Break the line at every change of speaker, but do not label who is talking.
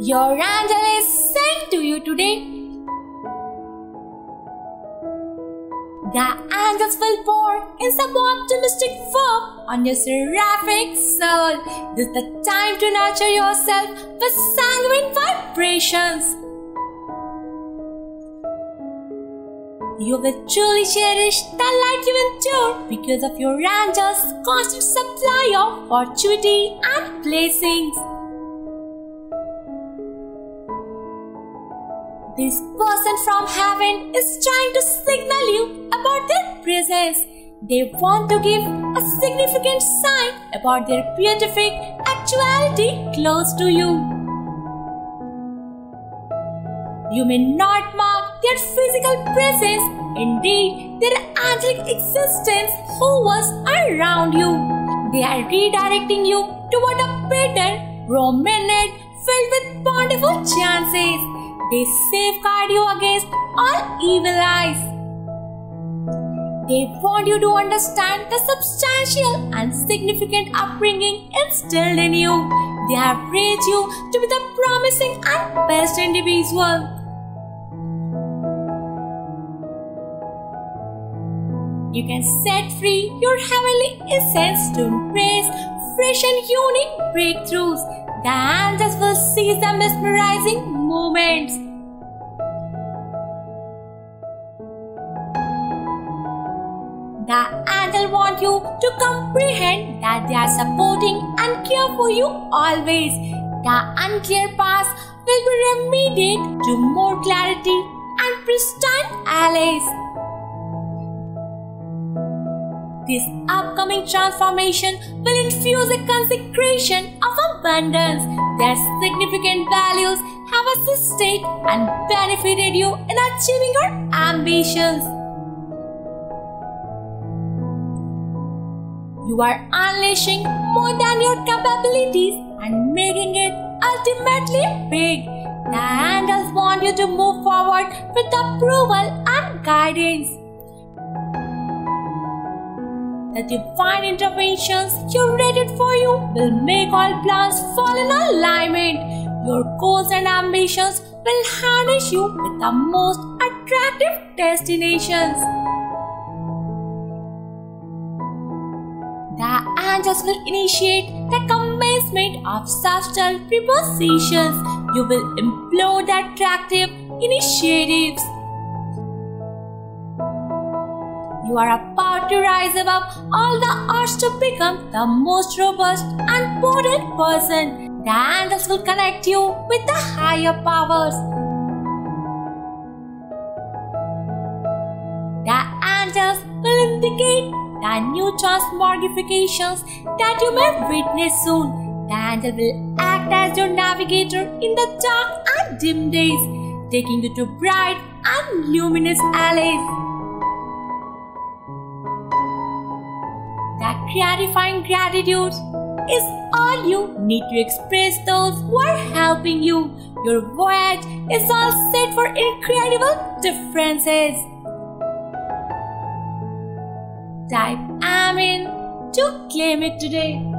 Your angel is sent to you today. The angels will pour in some optimistic verb on your seraphic soul. This is the time to nurture yourself with sanguine vibrations. You will truly cherish the light you endure because of your angel's constant supply of fortuity and blessings. This person from heaven is trying to signal you about their presence. They want to give a significant sign about their beatific actuality close to you. You may not mark their physical presence, indeed, their angelic existence hovers around you. They are redirecting you toward a better, promenade filled with bountiful chances. They safeguard you against all evil eyes. They want you to understand the substantial and significant upbringing instilled in you. They have raised you to be the promising and best individual. You can set free your heavenly essence to embrace fresh and unique breakthroughs. The angels will seize the mesmerizing moments. The angel want you to comprehend that they are supporting and care for you always. The unclear past will be remedied to more clarity and pristine allies. This upcoming transformation will infuse a consecration of abundance. Their significant values have assisted and benefited you in achieving your ambitions. You are unleashing more than your capabilities and making it ultimately big. The angels want you to move forward with approval and guidance. The divine interventions curated for you will make all plans fall in alignment. Your goals and ambitions will harness you with the most attractive destinations. The angels will initiate the commencement of subtle prepositions. You will implode the attractive initiatives. You are about to rise above all the odds to become the most robust and potent person. The angels will connect you with the higher powers. The angels will indicate the new transmogrifications that you may witness soon. The angel will act as your navigator in the dark and dim days, taking you to bright and luminous alleys. That gratifying gratitude is all you need to express those who are helping you. Your voyage is all set for incredible differences. Type i Amen to claim it today.